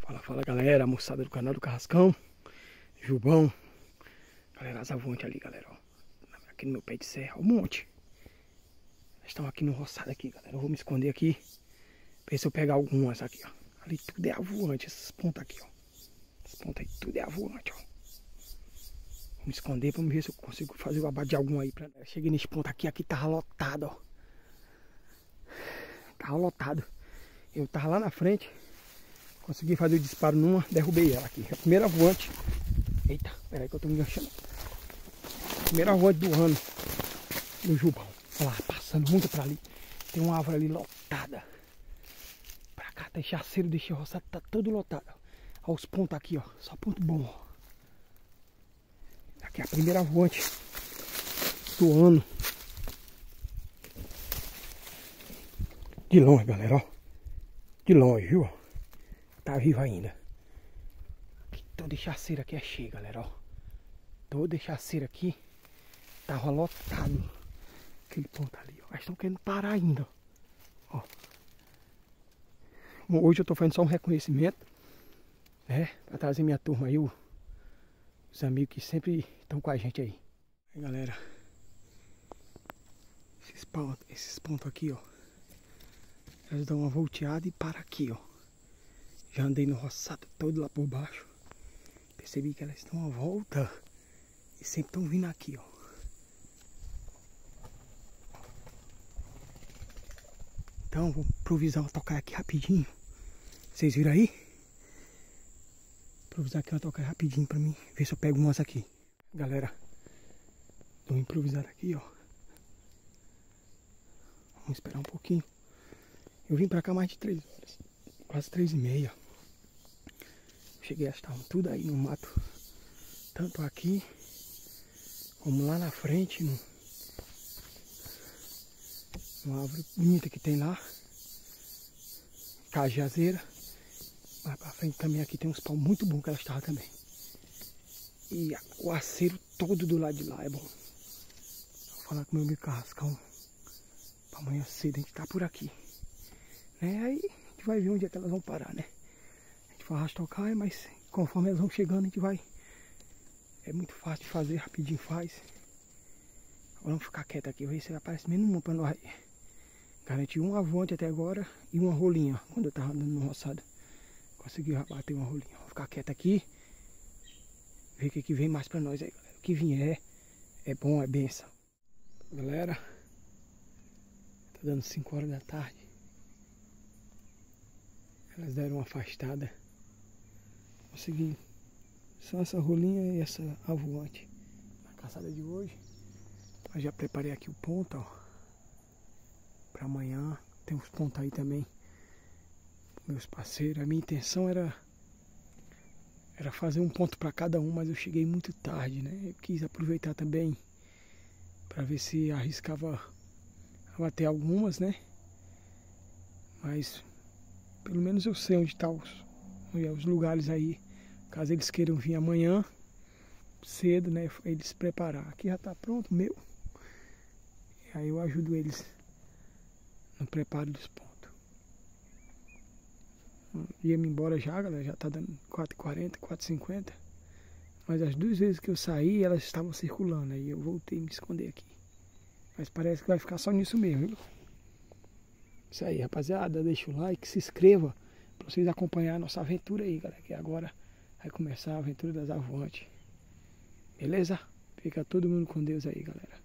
Fala, fala galera, moçada do canal do Carrascão. Jubão. Galera, as avontes ali, galera ó. Aqui no meu pé de serra, um monte. Nós estamos aqui no roçado aqui, galera. Eu vou me esconder aqui. Ver se eu pegar algumas aqui, ó. Ali tudo é avoante, esses pontos aqui, ó. Esses pontos aí, tudo é avoante, ó me esconder pra ver se eu consigo fazer o abate de algum aí pra... Cheguei nesse ponto aqui, aqui tava lotado, ó Tava lotado Eu tava lá na frente Consegui fazer o disparo numa, derrubei ela aqui. A primeira voante. Eita, peraí que eu tô me enganchando. Primeira voante do ano. Do Jubão. Olha lá, passando muito pra ali. Tem uma árvore ali lotada. Pra cá tem chaceiro desse roçado, tá todo lotado. Olha os pontos aqui, ó. Só ponto bom, ó. Aqui é a primeira voante do ano. De longe, galera, ó. De longe, viu? Tá vivo ainda. Toda chaceira aqui é cheia, galera, ó. Toda chaceira aqui tava lotado. Aquele ponto ali, ó. Eles estão querendo parar ainda, ó. Hoje eu tô fazendo só um reconhecimento, né? Pra trazer minha turma aí, os amigos que sempre estão com a gente aí. Aí, galera. Esses pontos, esses pontos aqui, ó. Eles dão uma volteada e para aqui, ó. Já andei no roçado todo lá por baixo. Percebi que elas estão à volta. E sempre estão vindo aqui, ó. Então vou improvisar tocar aqui rapidinho. Vocês viram aí? Improvisar aqui uma tocar rapidinho pra mim. Ver se eu pego umas aqui. Galera, vou improvisar aqui, ó. Vamos esperar um pouquinho. Eu vim pra cá mais de três horas. Quase três e meia. Cheguei, elas estavam tudo aí no mato. Tanto aqui, como lá na frente, no, uma árvore bonita que tem lá. Cajazeira. Mais pra frente também aqui tem uns pau muito bons que elas estavam também. E o aceiro todo do lado de lá é bom. Vou falar com meu amigo Carrascão. Pra amanhã cedo a gente tá por aqui. Né? Aí a gente vai ver onde é que elas vão parar, né? vai rastocar, mas conforme elas vão chegando a gente vai. É muito fácil de fazer, rapidinho faz. Vamos ficar quieto aqui, ver se aparece menos uma pra nós. Garanti um avante até agora e uma rolinha, quando eu tava andando no roçado. Consegui bater uma rolinha. Vou ficar quieto aqui. Ver o que, que vem mais pra nós aí, galera. O que vier é bom, é benção. Galera, tá dando 5 horas da tarde. Elas deram uma afastada. Consegui só essa rolinha e essa avoante na caçada de hoje. Eu já preparei aqui o ponto, ó. Pra amanhã. Tem uns pontos aí também. Meus parceiros. A minha intenção era era fazer um ponto para cada um, mas eu cheguei muito tarde, né? Eu quis aproveitar também para ver se arriscava bater algumas, né? Mas pelo menos eu sei onde está os, os lugares aí Caso eles queiram vir amanhã, cedo, né? Eles preparar. Aqui já tá pronto, meu. E aí eu ajudo eles no preparo dos pontos. Ia-me embora já, galera. Já tá dando 4h40, 4h50. Mas as duas vezes que eu saí, elas estavam circulando. Aí eu voltei a me esconder aqui. Mas parece que vai ficar só nisso mesmo, viu? Isso aí, rapaziada. Deixa o like, se inscreva para vocês acompanhar a nossa aventura aí, galera. Que agora vai começar a aventura das avontes. Beleza? Fica todo mundo com Deus aí, galera.